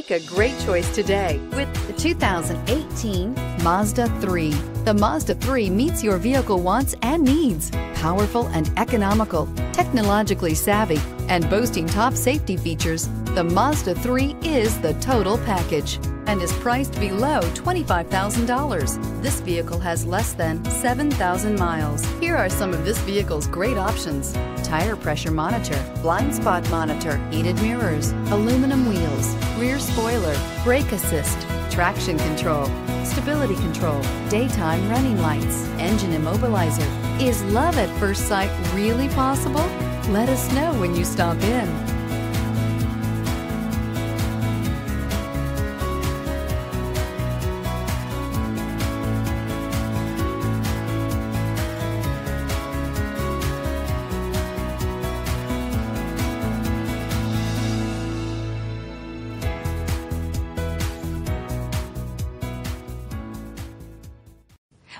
Make a great choice today with the 2018 Mazda 3. The Mazda 3 meets your vehicle wants and needs. Powerful and economical, technologically savvy, and boasting top safety features, the Mazda 3 is the total package and is priced below $25,000. This vehicle has less than 7,000 miles. Here are some of this vehicle's great options. Tire pressure monitor, blind spot monitor, heated mirrors, aluminum wheels, rear spoiler, brake assist, traction control, stability control, daytime running lights, engine immobilizer. Is love at first sight really possible? Let us know when you stop in.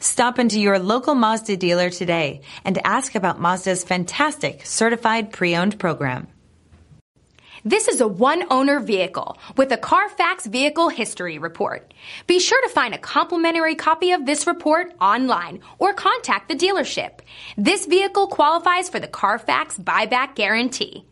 Stop into your local Mazda dealer today and ask about Mazda's fantastic certified pre-owned program. This is a one owner vehicle with a Carfax vehicle history report. Be sure to find a complimentary copy of this report online or contact the dealership. This vehicle qualifies for the Carfax buyback guarantee.